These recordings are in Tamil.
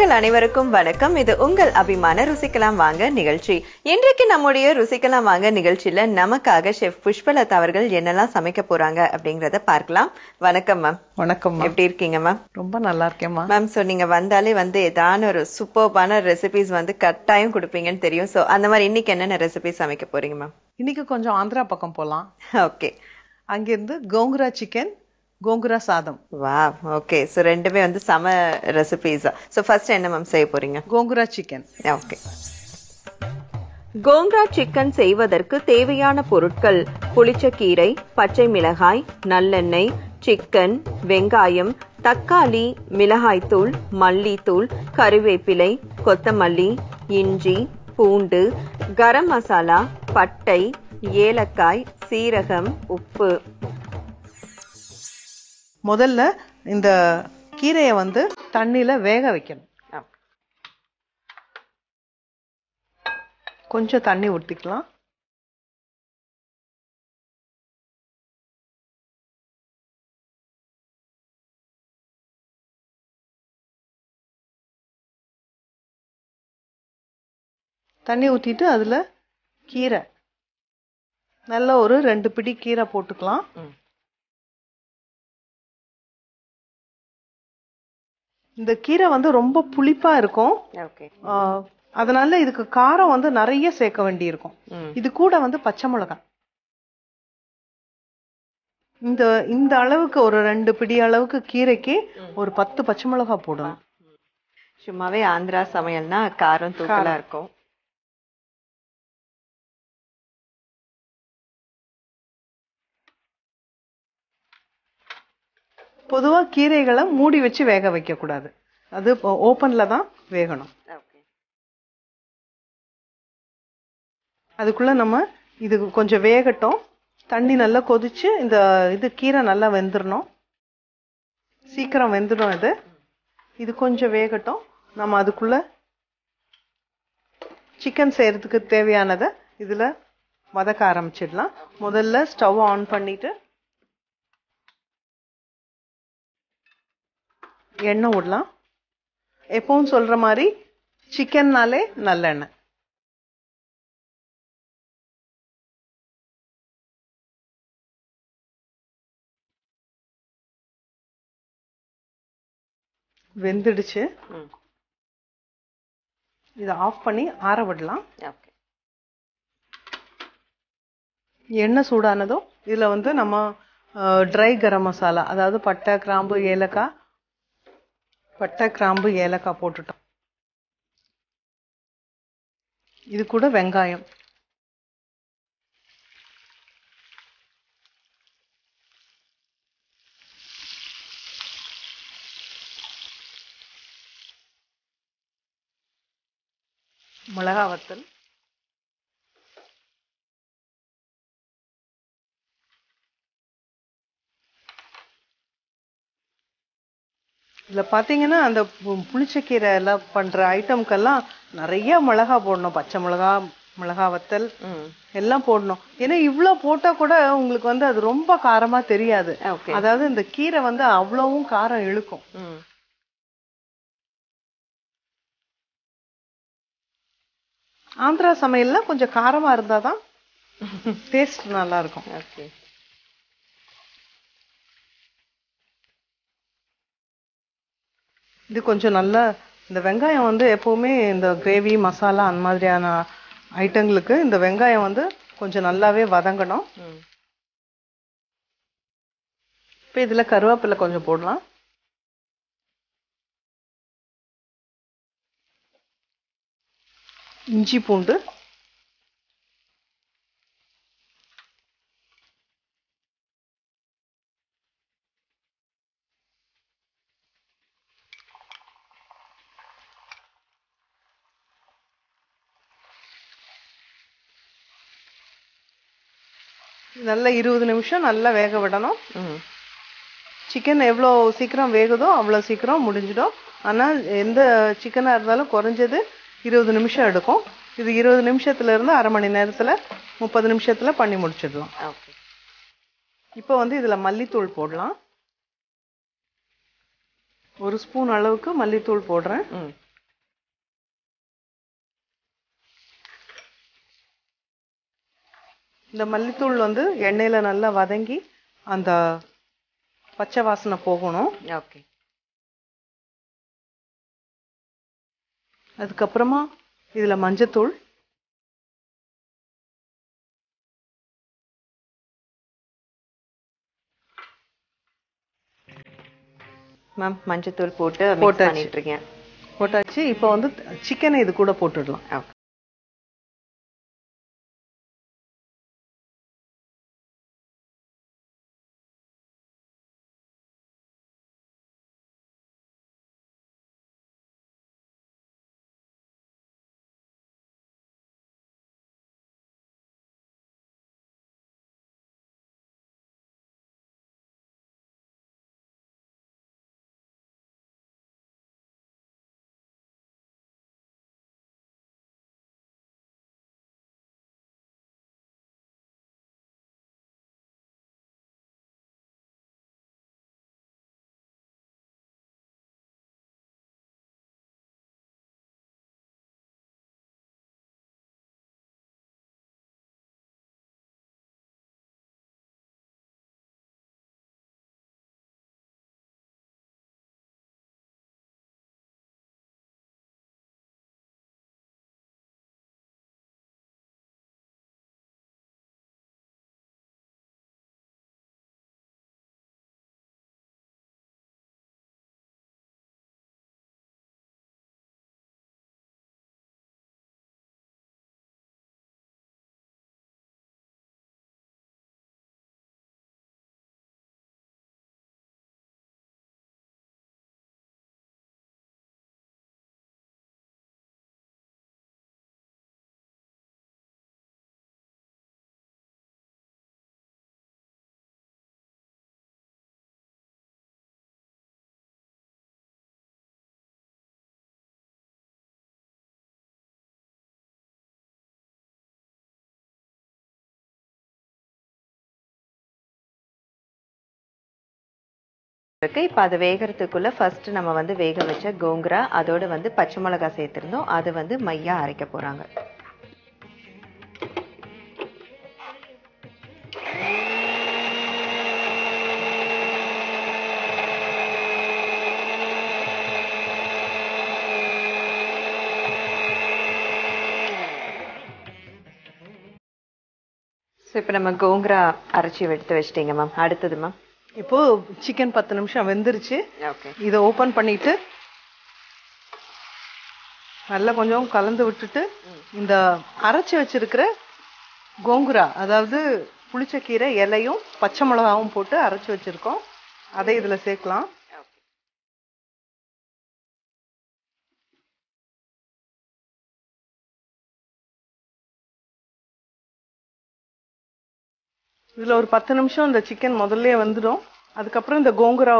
நேயர்கள் அனைவருக்கும் வணக்கம். இது உங்கள் அபிமான ருசிக்கலாம் வாங்க நிகழ்ச்சி. இன்றைக்கு நம்முடைய ருசிக்கலாம் வாங்க நிகழ்ச்சியில நமக்காக செஃப் புஷ்பலதா அவர்கள் என்னெல்லாம் சமைக்க போறாங்க அப்படிங்கறத பார்க்கலாம். வணக்கம் மேம் வணக்கம் எப்படி இருக்கீங்க மேம் ரொம்ப நல்லா இருக்கேம்மா மேம் சோ நீங்க வந்தாலே வந்து ஏதான ஒரு சூப்பர்பான ரெசிபிஸ் வந்து கட்டாயம் கொடுப்பீங்கன்னு தெரியும். சோ அந்த மாதிரி இன்னைக்கு என்னென்ன ரெசிபிஸ் சமைக்க போறீங்க மேம் இன்னைக்கு கொஞ்சம் ஆந்திரா பக்கம் போலாம். ஓகே அங்கிருந்து கோங்குரா சிக்கன் கோங்குரா சாதம். வா ஓகே சோ ரெண்டுமே வந்து சம ரெசிபிஸ் சோ ஃபர்ஸ்ட் என்ன மேம் செய்ய போறீங்க? Gongura chicken okay gongura chicken செய்வதற்கு தேவையான பொருட்கள் புளிச்சக்கீரை பச்சை மிளகாய் நல்லெண்ணெய் சிக்கன் வெங்காயம் தக்காளி மிளகாய்த்தூள் மல்லித்தூள் கருவேப்பிலை கொத்தமல்லி இஞ்சி பூண்டு கரம் மசாலா பட்டை ஏலக்காய் சீரகம் உப்பு. முதல்ல இந்த கீரையை வந்து தண்ணியில வேக வைக்கணும். கொஞ்சம் தண்ணி ஊற்றிக்கலாம் தண்ணி ஊற்றிட்டு அதில் கீரை. நல்ல ஒரு ரெண்டு பிடி கீரை போட்டுக்கலாம். இந்த கீரை வந்து ரொம்ப புளிப்பா இருக்கும். அதனால இதுக்கு காரம் வந்து நிறைய சேர்க்க வேண்டியிருக்கும். இது கூட வந்து பச்சை மிளகாய் இந்த இந்த அளவுக்கு ஒரு ரெண்டு பிடி அளவுக்கு கீரைக்கு ஒரு பத்து பச்சை மிளகாய் போடணும். சும்மாவே ஆந்திரா சமையல்னா காரம் தூக்கலா இருக்கும். பொதுவா கீரைகளை மூடி வச்சு வேக வைக்க கூடாது அது ஓப்பன்ல தான் வேகணும். அதுக்குள்ள நம்ம இது கொஞ்சம் வேகட்டும். தண்ணி நல்லா கொதிச்சு இந்த இது கீரை நல்லா வெந்துடணும் சீக்கிரம் வெந்துடும் இது. இது கொஞ்சம் வேகட்டும். நம்ம அதுக்குள்ள சிக்கன் செய்யறதுக்கு தேவையானதை இதுல வதக்க ஆரம்பிச்சிடலாம். முதல்ல ஸ்டவ் ஆன் பண்ணிட்டு எண்ணெய் விடலாம் எப்பவும் சொல்ற மாதிரி சிக்கன்னாலே நல்லெண்ணெய் வெந்துடுச்சு. இதை ஆஃப் பண்ணி ஆற விடலாம். எண்ணெய் சூடானதும் இதுல வந்து நம்ம ட்ரை கரம் மசாலா அதாவது பட்டை கிராம்பு ஏலக்காய் பட்டை கிராம்பு ஏலக்காய் போட்டுட்டோம். இது கூட வெங்காயம். மிளகா வத்தல். இதுல பாத்தீங்கன்னா அந்த புளிச்சக்கீரை எல்லாம் பண்ற ஐட்டம்க்கெல்லாம் நிறைய மிளகா போடணும். பச்சை மிளகா மிளகா வத்தல் எல்லாம் போடணும். ஏன்னா இவ்ளோ போட்டா கூட உங்களுக்கு வந்து அது ரொம்ப காரமா தெரியாது. அதாவது இந்த கீரை வந்து அவ்வளவும் காரம் இழுக்கும். ஆந்திரா சமையல்ல கொஞ்சம் காரமா இருந்தாதான் டேஸ்ட் நல்லா இருக்கும். ஓகே. இது கொஞ்சம் நல்லா இந்த வெங்காயம் வந்து எப்பவுமே இந்த கிரேவி மசாலா அந்த மாதிரியான ஐட்டங்களுக்கு இந்த வெங்காயம் வந்து கொஞ்சம் நல்லாவே வதங்கணும். இப்போ இதுல கருவேப்பிலை கொஞ்சம் போடலாம். இஞ்சி பூண்டு. நல்லா இருபது நிமிஷம் நல்லா வேக விடணும். ம். சிக்கன் எவ்வளோ சீக்கிரம் வேகுதோ அவ்வளோ சீக்கிரம் முடிஞ்சிடும். ஆனால் எந்த சிக்கனாக இருந்தாலும் குறைஞ்சது இருபது நிமிஷம் எடுக்கும். இது இருபது நிமிஷத்துல இருந்து அரை மணி நேரத்துல முப்பது நிமிஷத்துல பண்ணி முடிச்சிடலாம். ஓகே. இப்போ வந்து இதுல மல்லித்தூள் போடலாம். ஒரு ஸ்பூன் அளவுக்கு மல்லித்தூள் போடுறேன். இந்த மல்லித்தூள் வந்து எண்ணெயில நல்லா வதங்கி அந்த பச்சை வாசனை போகணும். ஓகே. அதுக்கப்புறமா இதுல மஞ்சத்தூள். மேம் மஞ்சத்தூள் போட்டு போட்டாச்சு. பண்ணிட்டு இருக்கேன். போட்டாச்சு. இப்போ வந்து சிக்கனை இது கூட போட்டுடலாம். ஓகே இருக்கு. இப்போ அது வேகறதுக்குள்ள ஃபர்ஸ்ட் நம்ம வந்து வேக வச்ச கோங்குரா அதோட வந்து பச்சை மிளகாய் சேர்த்திருந்தோம். அது வந்து மையா அரைக்க போறாங்க. ஸோ இப்போ நம்ம கோங்குரா அரைச்சி எடுத்து வச்சிட்டீங்க மேம் அடுத்தது மேம் இப்போ சிக்கன் பத்து நிமிஷம் வெந்துருச்சு. இதை ஓபன் பண்ணிட்டு நல்லா கொஞ்சம் கலந்து விட்டுட்டு இந்த அரைச்சு வச்சிருக்கிற கோங்குரா அதாவது புளிச்சக்கீரை இலையும் பச்சை மிளகாவும் போட்டு அரைச்சு வச்சிருக்கோம். அதை இதுல சேர்க்கலாம். இதில் ஒரு பத்து நிமிஷம் இந்த சிக்கன் முதல்ல வந்துடும். அதுக்கப்புறம் இந்த கோங்குரா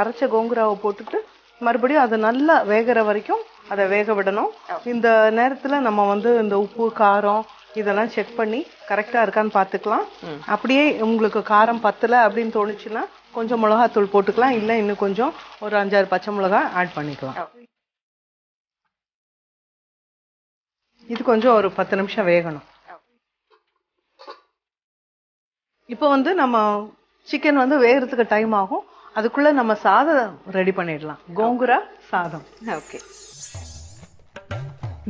அரைச்ச கோங்குராவை போட்டுட்டு மறுபடியும் அதை நல்லா வேகிற வரைக்கும் அதை வேக விடணும். இந்த நேரத்தில் நம்ம வந்து இந்த உப்பு காரம் இதெல்லாம் செக் பண்ணி கரெக்டாக இருக்கான்னு பார்த்துக்கலாம் அப்படியே உங்களுக்கு காரம் பத்தலை அப்படின்னு தோணுச்சுன்னா கொஞ்சம் மிளகாத்தூள் போட்டுக்கலாம். இல்லை இன்னும் கொஞ்சம் ஒரு அஞ்சாறு பச்சை மிளகா ஆட் பண்ணிக்கலாம். இது கொஞ்சம் ஒரு பத்து நிமிஷம் வேகணும். இப்போ வந்து நம்ம சிக்கன் வந்து வேகிறதுக்கு டைம் ஆகும். அதுக்குள்ள நம்ம சாதம் ரெடி பண்ணிடலாம். கோங்குரா சாதம். ஓகே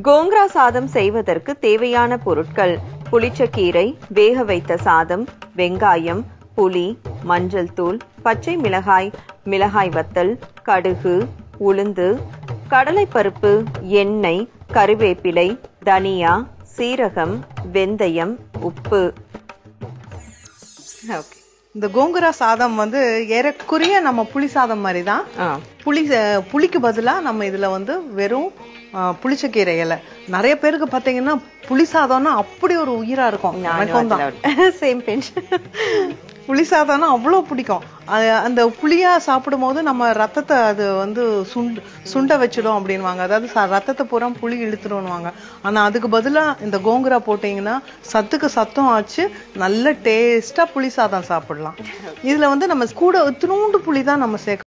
கோங்குரா சாதம் செய்வதற்கு தேவையான பொருட்கள் புளிச்சக்கீரை வேக வைத்த சாதம் வெங்காயம் புளி மஞ்சள் தூள் பச்சை மிளகாய் மிளகாய் வத்தல் கடுகு உளுந்து கடலைப்பருப்பு எண்ணெய் கருவேப்பிலை தனியா சீரகம் வெந்தயம் உப்பு. ஓகே இந்த கோங்குரா சாதம் வந்து ஏறக்குறைய நம்ம புளி சாதம் மாதிரி தான் புளி புளிக்கு பதிலா நம்ம இதுல வந்து வெறும் புளிச்சக்கீரை இலை. நிறைய பேருக்கு பாத்தீங்கன்னா புளி சாதம்னா அப்படி ஒரு உயிரா இருக்கும். சேம் பெஞ்ச் புளி சாதம்னா அவ்வளவு பிடிக்கும். அந்த புளியா சாப்பிடும் போது நம்ம ரத்தத்தை அது வந்து சுண்டு சுண்ட வச்சிடும் அப்படின்வாங்க அதாவது ரத்தத்தை பூரா புளி இழுத்துருவாங்க ஆனா அதுக்கு பதிலா இந்த கோங்குரா போட்டீங்கன்னா சத்துக்கு சத்தம் ஆச்சு நல்ல டேஸ்டா புளி சாதம் சாப்பிடலாம். இதுல வந்து நம்ம கூட இத்தினூண்டு புளி தான் நம்ம சேர்க்க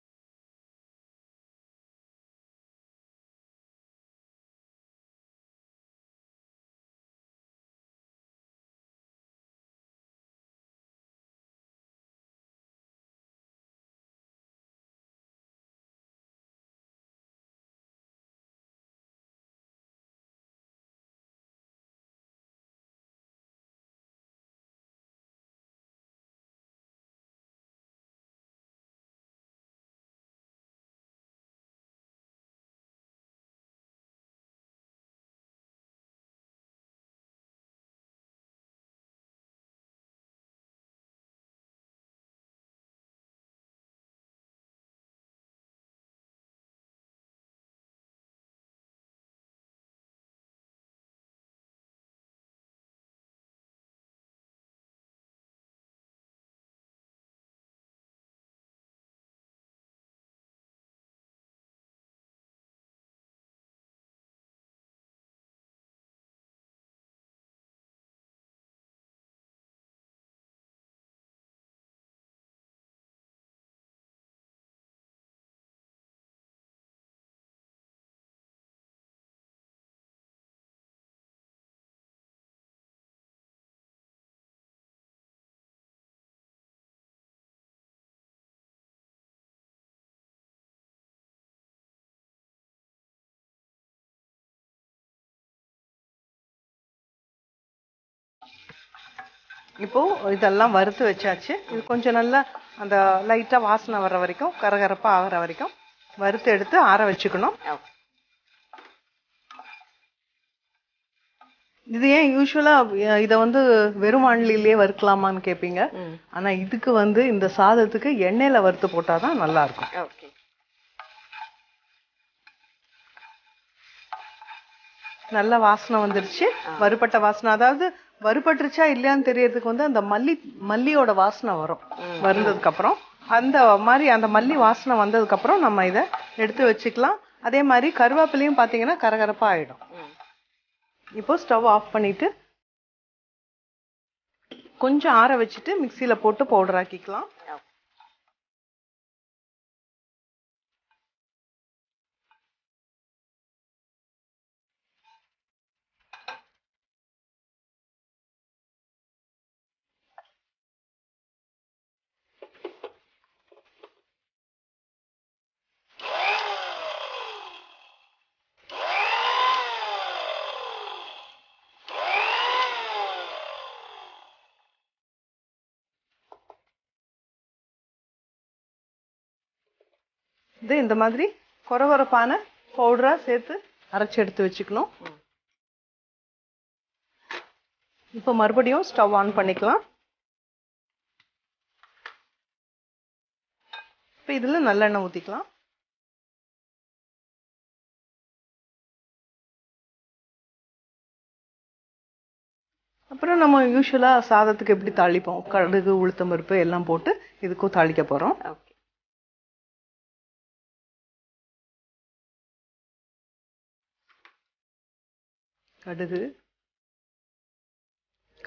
இப்போ இதெல்லாம் வறுத்து வச்சாச்சு. இது கொஞ்சம் நல்லா அந்த லைட்டா வாசனை வர்ற வரைக்கும் கரகரப்பா ஆகிற வரைக்கும் வறுத்து எடுத்து ஆற வச்சுக்கணும். இது ஏன் யூஸ்வலா இத வந்து வெறும் வாணலிலேயே வறுக்கலாமான்னு கேப்பீங்க. ஆனா இதுக்கு வந்து இந்த சாதத்துக்கு எண்ணெயில வறுத்து போட்டாதான் நல்லா இருக்கும். நல்ல வாசனை வந்துருச்சு. வறுபட்ட வாசனை. அதாவது வறுபட்டுருச்சா இல்லையான்னு தெரியறதுக்கு வந்து அந்த மல்லி மல்லியோட வாசனை வரும். வறுந்ததுக்கு அப்புறம் அந்த மாதிரி அந்த மல்லி வாசனை வந்ததுக்கு அப்புறம் நம்ம இதை எடுத்து வச்சுக்கலாம். அதே மாதிரி கருவேப்பிலையும் பார்த்தீங்கன்னா கரகரப்பா ஆயிடும். இப்போ ஸ்டவ் ஆஃப் பண்ணிட்டு கொஞ்சம் ஆற வச்சுட்டு மிக்சியில போட்டு பவுடர் ஆக்கிக்கலாம் ஓகே இது இந்த மாதிரி கொரகொரப்பான பவுடரா சேர்த்து அரைச்சி எடுத்து வச்சுக்கணும். இப்போ மறுபடியும் ஸ்டவ் ஆன் பண்ணிக்கலாம். இப்போ இதுல நல்லெண்ணெய் ஊத்திக்கலாம். அப்புறம் நம்ம யூஸ்வலாக சாதத்துக்கு எப்படி தாளிப்போம்? கடுகு உளுத்தம் பருப்பு எல்லாம் போட்டு இதுக்கும் தாளிக்க போகிறோம் கடுகு.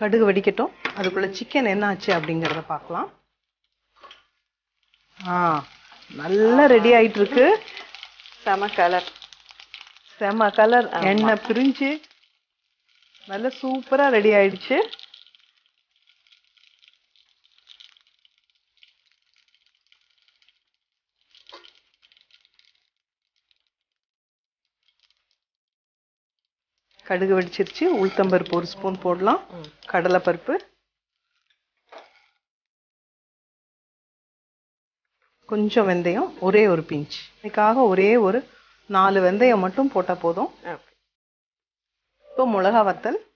கடுகு வெடிக்கட்டும். அதுக்குள்ள சிக்கன் என்ன ஆச்சு அப்படிங்கறத பார்க்கலாம். ஆ நல்லா ரெடி ஆயிட்டு இருக்கு செம கலர் செம கலர் எண்ணெய் பிரிஞ்சு நல்ல சூப்பரா ரெடி ஆயிடுச்சு. கடுகு வெடிச்சிருச்சு. உளுத்தம்பருப்பு ஒரு ஸ்பூன் போடலாம். கடலைப்பருப்பு. கொஞ்சம் வெந்தயம் ஒரே ஒரு பிஞ்ச். இதுக்காக ஒரே ஒரு நாலு வெந்தயம் மட்டும் போட்டா போதும். இப்போ மிளகா வத்தல்.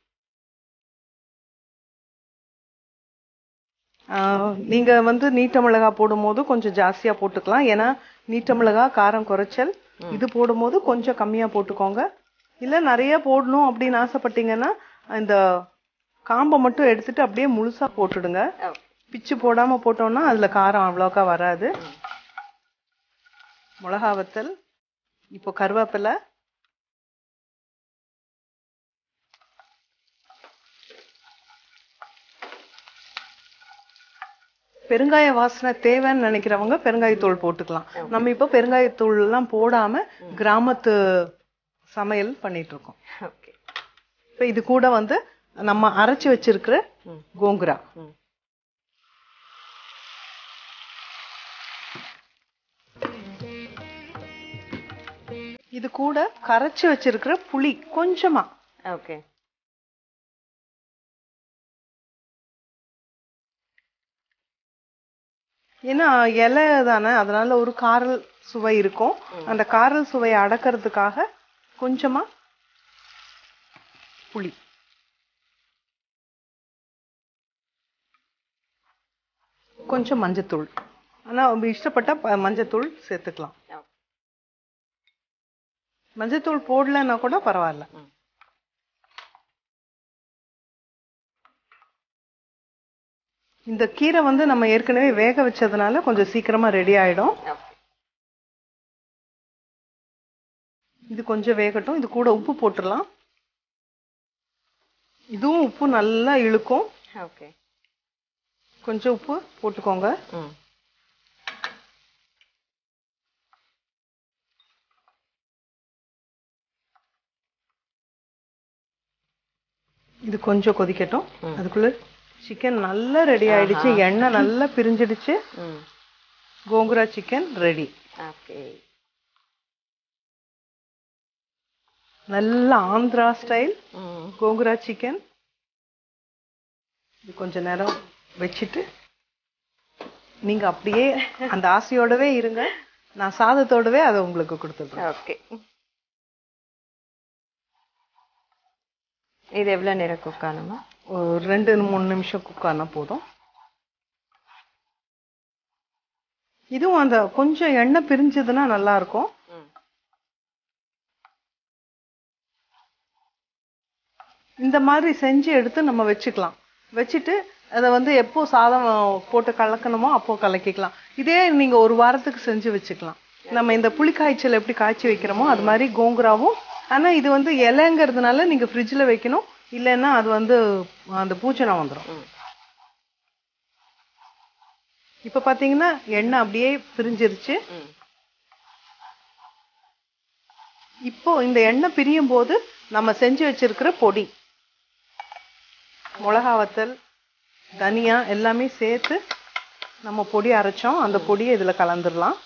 ஆஹ் நீங்க வந்து நீட்ட மிளகா போடும்போது கொஞ்சம் ஜாஸ்தியா போட்டுக்கலாம். ஏன்னா நீட்ட மிளகா காரம் குறைச்சல். இது போடும்போது கொஞ்சம் கம்மியா போட்டுக்கோங்க. இல்ல நிறைய போடணும் அப்படின்னு ஆசைப்பட்டீங்கன்னா இந்த காம்பை மட்டும் எடுத்துட்டு அப்படியே முழுசா போட்டுடுங்க. பிச்சு போடாம போட்டோம்னா அதுல காரம் அவ்வளோக்கா வராது. மிளகா வத்தல் இப்போ கருவேப்பிலை. பெருங்காய வாசனை தேவைன்னு நினைக்கிறவங்க பெருங்காயத்தூள் போட்டுக்கலாம். நம்ம இப்போ பெருங்காயத்தூள் எல்லாம் போடாம கிராமத்து சமையல் பண்ணிட்டு இருக்கோம் ஓகே. இப்போ இது கூட வந்து நம்ம அரைச்சு வச்சிருக்கிற கோங்குரா. இது கூட கரைச்சு வச்சிருக்கிற புளி கொஞ்சமா. ஓகே. ஏன்னா இலை தானே அதனால ஒரு காரல் சுவை இருக்கும். அந்த காரல் சுவையை அடக்கிறதுக்காக கொஞ்சமா புளி. கொஞ்சம் மஞ்சத்தூள். ஆனா உங்க இஷ்டப்பட்ட ப- மஞ்சத்தூள் சேர்த்துக்கலாம். மஞ்சத்தூள் போடலைன்னா கூட பரவாயில்ல. இந்த கீரை வந்து நம்ம ஏற்கனவே வேக வச்சதுனால கொஞ்சம் சீக்கிரமா ரெடி ஆயிடும். இது கொஞ்சம் வேகட்டும். இது கூட உப்பு போட்டுடலாம். இதுவும் உப்பு நல்லா இழுக்கும். ஓகே. கொஞ்சம் உப்பு போட்டுக்கோங்க. இது கொஞ்சம் கொதிக்கட்டும். அதுக்குள்ள சிக்கன் நல்லா ரெடி ஆயிடுச்சு. எண்ணெய் நல்லா பிரிஞ்சிடுச்சு. Gongura chicken ready okay. நல்ல ஆந்திரா ஸ்டைல். கோங்குரா சிக்கன். இது கொஞ்ச நேரம் வச்சுட்டு நீங்க அப்படியே அந்த ஆசையோடவே இருங்க. நான் சாதத்தோடவே அதை உங்களுக்கு கொடுத்துடுறேன். ஓகே. இது எவ்வளவு நேரம் குக் ஆகணுமா ஒரு ரெண்டு மூணு நிமிஷம் குக் ஆனா போதும். இதுவும் அந்த கொஞ்சம் எண்ணெய் பிரிஞ்சதுன்னா நல்லா இருக்கும் இந்த மாதிரி செஞ்சு எடுத்து நம்ம வச்சுக்கலாம். வச்சுட்டு அதை வந்து எப்போ சாதம் போட்டு கலக்கணுமோ அப்போ கலக்கிக்கலாம். இதே நீங்க ஒரு வாரத்துக்கு செஞ்சு வச்சுக்கலாம். நம்ம இந்த புளிக்காய்ச்சல் எப்படி காய்ச்சி வைக்கிறோமோ அது மாதிரி கோங்குராவும் ஆனா இது வந்து இலைங்கிறதுனால நீங்க ஃப்ரிட்ஜில் வைக்கணும். இல்லைன்னா அது வந்து அந்த பூச்சனை வந்துடும் இப்ப பாத்தீங்கன்னா எண்ணெய் அப்படியே பிரிஞ்சிருச்சு. இப்போ இந்த எண்ணெய் பிரியும் போது நம்ம செஞ்சு வச்சிருக்கிற பொடி. மிளகா வத்தல் தனியா எல்லாமே சேர்த்து நம்ம பொடி அரைச்சோம். அந்த பொடியை இதுல கலந்துடலாம்.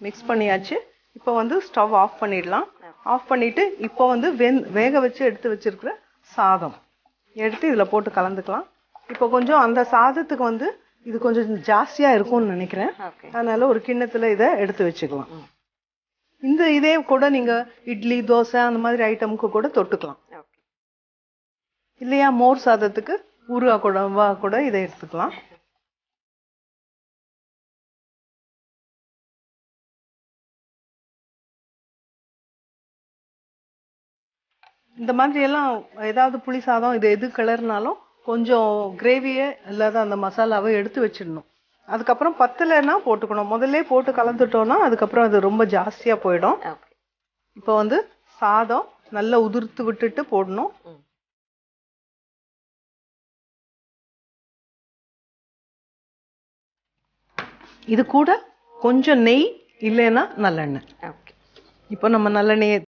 மிக்ஸ் பண்ணியாச்சு. இப்போ வந்து ஸ்டவ் ஆஃப் பண்ணிடலாம். ஆஃப் பண்ணிட்டு இப்போ வந்து வெந் வேக வச்சு எடுத்து வச்சிருக்கிற சாதம் எடுத்து இதுல போட்டு கலந்துக்கலாம். இப்போ கொஞ்சம் அந்த சாதத்துக்கு வந்து இது கொஞ்சம் ஜாஸ்தியா இருக்கும்னு நினைக்கிறேன். அதனால ஒரு கிண்ணத்துல இதை எடுத்து வச்சுக்கலாம். இந்த இதே கூட நீங்க இட்லி தோசை அந்த மாதிரி ஐட்டமுக்கு கூட தொட்டுக்கலாம். இல்லையா மோர் சாதத்துக்கு ஊறுகா கூட வா கூட இதை எடுத்துக்கலாம். இந்த மாதிரி எல்லாம் ஏதாவது புளி சாதம் இது எது கிளறினாலும் கொஞ்சம் கிரேவியை இல்லாத அந்த மசாலாவை எடுத்து வச்சிடணும். அதுக்கப்புறம் பத்தலைன்னா போட்டுக்கணும்? முதல்ல போட்டு கலந்துட்டோம்னா அதுக்கப்புறம் அது ரொம்ப ஜாஸ்தியா போயிடும். இப்போ வந்து சாதம் நல்லா உதிர்த்து விட்டுட்டு போடணும். இது கூட கொஞ்சம் நெய் இல்லைன்னா நல்லெண்ணெய். இப்போ நம்ம நல்லெண்ணெயை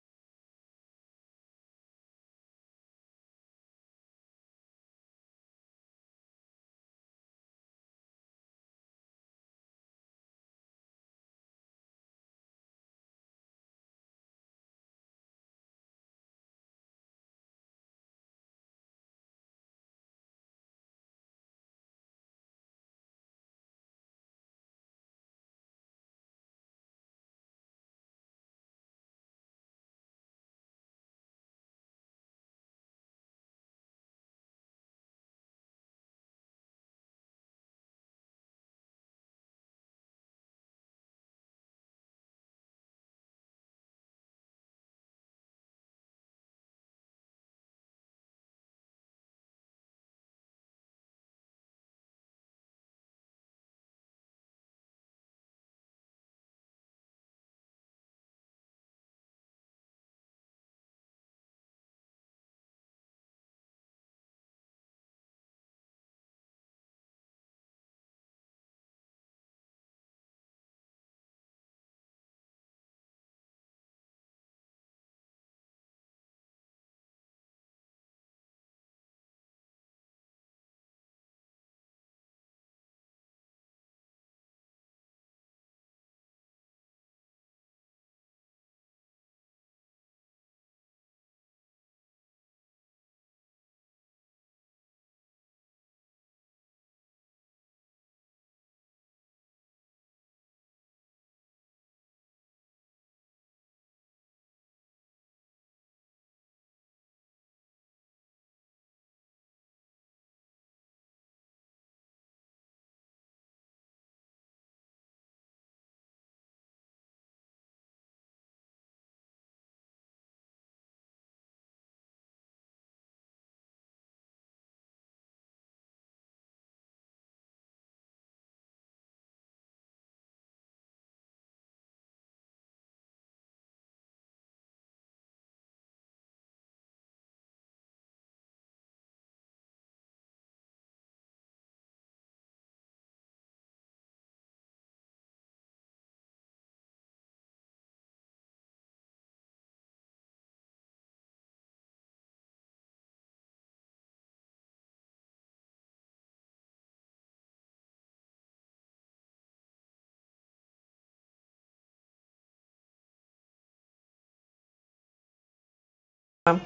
மேம்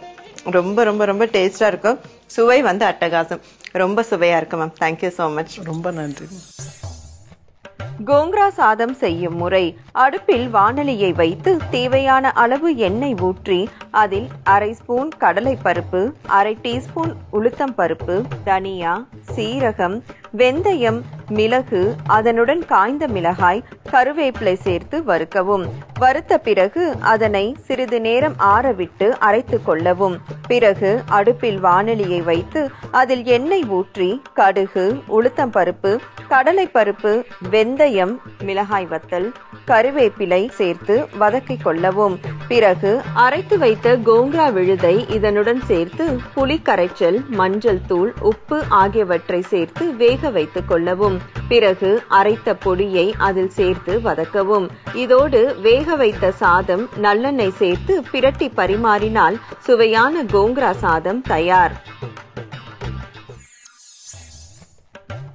ரொம்ப ரொம்ப ரொம்ப டேஸ்டா இருக்கும் சுவை வந்து அட்டகாசம். ரொம்ப சுவையா இருக்கு மேம் தேங்க்யூ so மச் ரொம்ப நன்றி. கோங்ரா சாதம் செய்யும் முறை அடுப்பில் வாணலியை வைத்து தேவையான அளவு எண்ணெய் ஊற்றி அதில் அரை ஸ்பூன் கடலை பருப்பு அரை டீஸ்பூன் உளுத்தம் பருப்பு தனியா சீரகம் வெந்தயம் மிளகு அதனுடன் காய்ந்த மிளகாய் கருவேப்பிலை சேர்த்து வறுக்கவும். வறுத்த பிறகு அதனை சிறிது நேரம் ஆறவிட்டு அரைத்து கொள்ளவும். பிறகு அடுப்பில் வானொலியை வைத்து அதில் எண்ணெய் ஊற்றி கடுகு உளுத்தம் பருப்பு கடலை பருப்பு வெந்தயம் மிளகாய் வத்தல் கருவேப்பிலை சேர்த்து வதக்கிக் கொள்ளவும். பிறகு அரைத்து வைத்த கோங்ரா விழுதை இதனுடன் சேர்த்து புளி கரைச்சல் மஞ்சள் தூள் உப்பு ஆகியவற்றை சேர்த்து வே வேக வைத்துக் கொள்ளவும். பிறகு அரைத்த பொடியை அதில் சேர்த்து வதக்கவும். இதோடு வேக வைத்த சாதம் நல்லெண்ணெய் சேர்த்து பிரட்டி பரிமாறினால் சுவையான கோங்ரா சாதம் தயார்.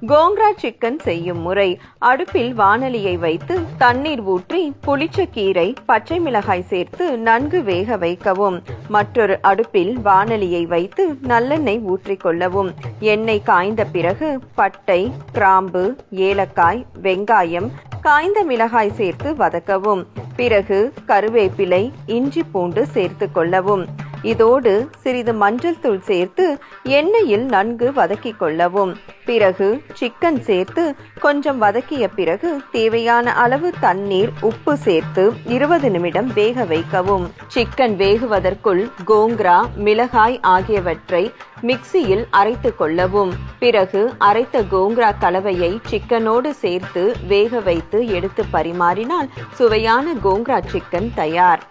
கோங்ரா சிக்கன் செய்யும் முறை. அடுப்பில் வானலியை வைத்து தண்ணீர் ஊற்றி புளிச்ச கீரை பச்சை மிளகாய் சேர்த்து நன்கு வேக வைக்கவும். மற்றொரு அடுப்பில் வானலியை வைத்து நல்லெண்ணெய் ஊற்றிக் கொள்ளவும். எண்ணெய் காய்ந்த பிறகு பட்டை கிராம்பு ஏலக்காய் வெங்காயம் காய்ந்த மிளகாய் சேர்த்து வதக்கவும். பிறகு கருவேப்பிலை இஞ்சி பூண்டு சேர்த்து கொள்ளவும். இதோடு சிறிது மஞ்சள் தூள் சேர்த்து எண்ணெயில் நன்கு வதக்கிக் கொள்ளவும். பிறகு சிக்கன் சேர்த்து கொஞ்சம் வதக்கிய பிறகு தேவையான அளவு தண்ணீர் உப்பு சேர்த்து இருபது நிமிடம் வேக வைக்கவும். சிக்கன் வேகுவதற்குள் கோங்கரா மிளகாய் ஆகியவற்றை மிக்சியில் அரைத்து கொள்ளவும். பிறகு அரைத்த கோங்கரா கலவையை சிக்கனோடு சேர்த்து வேக வைத்து எடுத்து பரிமாறினால் சுவையான கோங்கரா சிக்கன் தயார்.